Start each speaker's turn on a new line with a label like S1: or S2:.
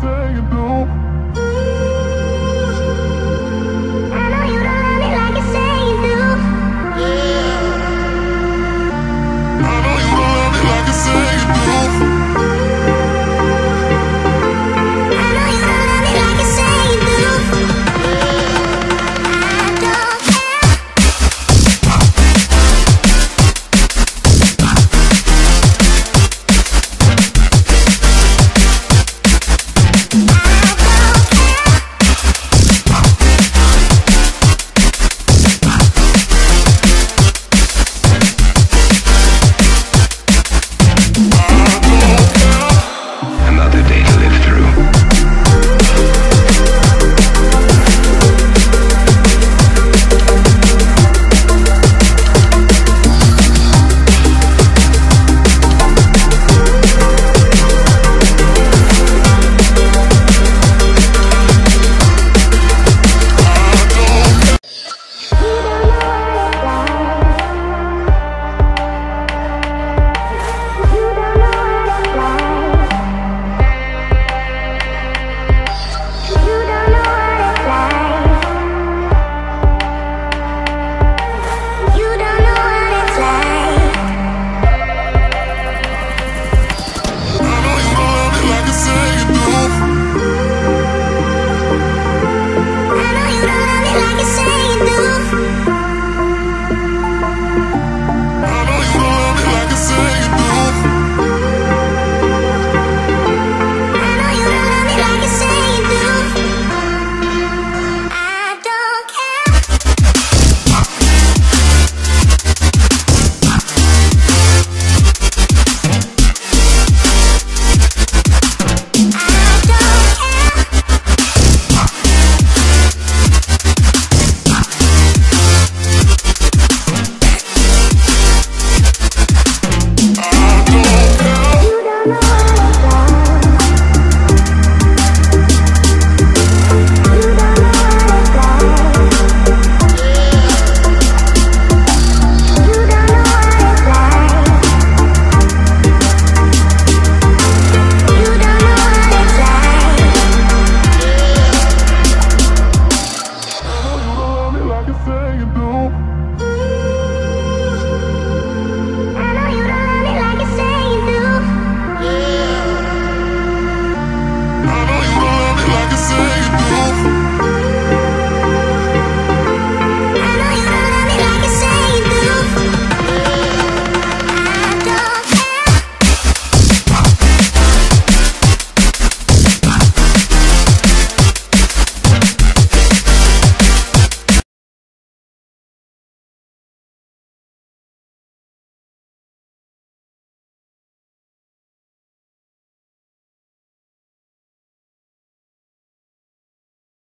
S1: saying,